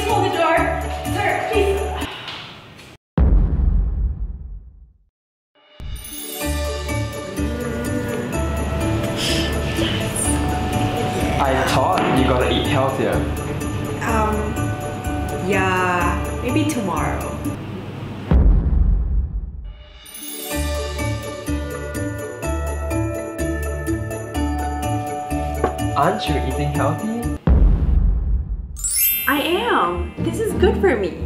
please hold the door. Sir, please. I thought you gotta eat healthier. Um, yeah, maybe tomorrow. Aren't you eating healthy? I am. This is good for me.